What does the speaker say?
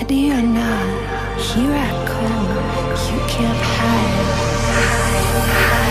Ready or not, here I come. You can't hide. hide, hide.